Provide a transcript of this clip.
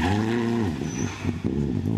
Mm-hmm.